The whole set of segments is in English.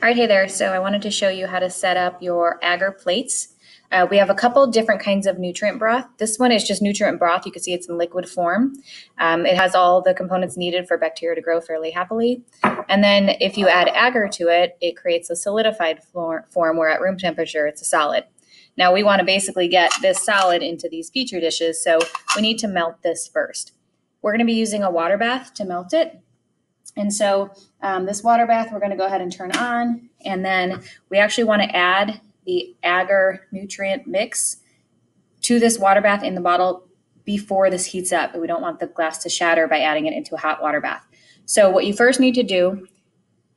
All right, hey there. So I wanted to show you how to set up your agar plates. Uh, we have a couple different kinds of nutrient broth. This one is just nutrient broth. You can see it's in liquid form. Um, it has all the components needed for bacteria to grow fairly happily. And then if you add agar to it, it creates a solidified form where at room temperature it's a solid. Now we want to basically get this solid into these petri dishes, so we need to melt this first. We're going to be using a water bath to melt it. And so um, this water bath, we're going to go ahead and turn on. And then we actually want to add the agar nutrient mix to this water bath in the bottle before this heats up. We don't want the glass to shatter by adding it into a hot water bath. So what you first need to do,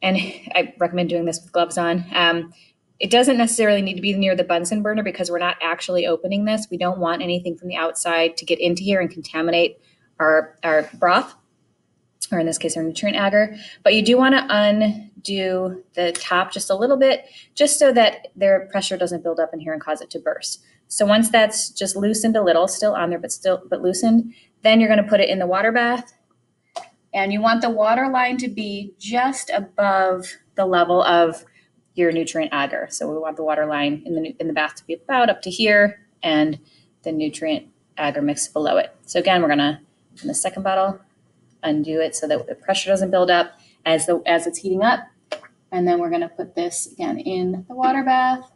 and I recommend doing this with gloves on, um, it doesn't necessarily need to be near the Bunsen burner because we're not actually opening this. We don't want anything from the outside to get into here and contaminate our, our broth or in this case, our nutrient agar. But you do want to undo the top just a little bit, just so that their pressure doesn't build up in here and cause it to burst. So once that's just loosened a little, still on there, but still but loosened, then you're going to put it in the water bath. And you want the water line to be just above the level of your nutrient agar. So we want the water line in the in the bath to be about up to here, and the nutrient agar mix below it. So again, we're gonna in the second bottle undo it so that the pressure doesn't build up as the as it's heating up. And then we're going to put this again in the water bath.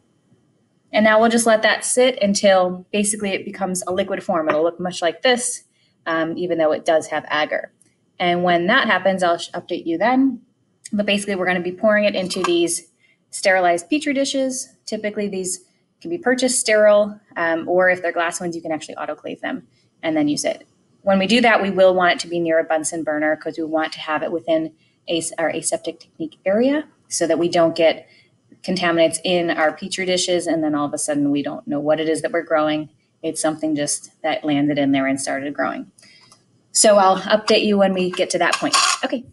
And now we'll just let that sit until basically it becomes a liquid form. It'll look much like this, um, even though it does have agar. And when that happens, I'll update you then. But basically, we're going to be pouring it into these sterilized petri dishes. Typically, these can be purchased sterile, um, or if they're glass ones, you can actually autoclave them and then use it when we do that, we will want it to be near a Bunsen burner because we want to have it within our aseptic technique area so that we don't get contaminants in our petri dishes and then all of a sudden we don't know what it is that we're growing. It's something just that landed in there and started growing. So I'll update you when we get to that point. Okay.